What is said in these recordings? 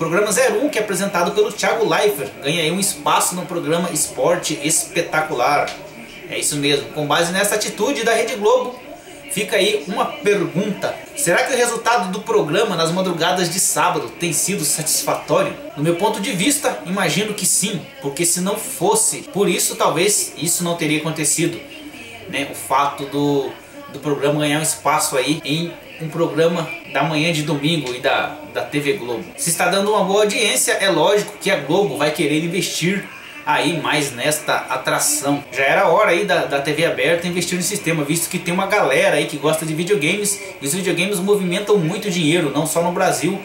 programa 01, que é apresentado pelo Thiago Leifert, ganha aí um espaço no programa Esporte Espetacular. É isso mesmo. Com base nessa atitude da Rede Globo, fica aí uma pergunta. Será que o resultado do programa nas madrugadas de sábado tem sido satisfatório? No meu ponto de vista, imagino que sim, porque se não fosse por isso, talvez isso não teria acontecido. Né? O fato do, do programa ganhar um espaço aí em um programa da manhã de domingo e da, da TV Globo. Se está dando uma boa audiência, é lógico que a Globo vai querer investir aí mais nesta atração. Já era hora aí da, da TV aberta investir no sistema, visto que tem uma galera aí que gosta de videogames e os videogames movimentam muito dinheiro, não só no Brasil,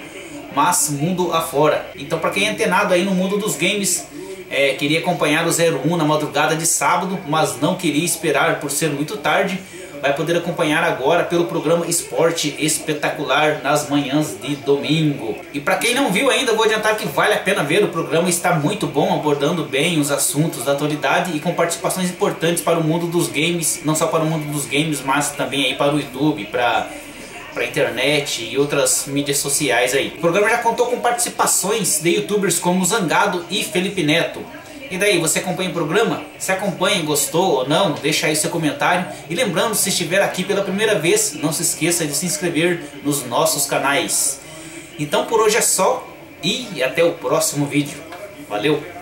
mas mundo afora. Então para quem é antenado aí no mundo dos games, é, queria acompanhar o 01 na madrugada de sábado, mas não queria esperar por ser muito tarde, vai poder acompanhar agora pelo programa Esporte Espetacular nas manhãs de domingo. E para quem não viu ainda, vou adiantar que vale a pena ver, o programa está muito bom, abordando bem os assuntos da atualidade e com participações importantes para o mundo dos games, não só para o mundo dos games, mas também aí para o YouTube, para para internet e outras mídias sociais aí. O programa já contou com participações de youtubers como Zangado e Felipe Neto. E daí, você acompanha o programa? Se acompanha, gostou ou não? Deixa aí seu comentário. E lembrando, se estiver aqui pela primeira vez, não se esqueça de se inscrever nos nossos canais. Então por hoje é só e até o próximo vídeo. Valeu!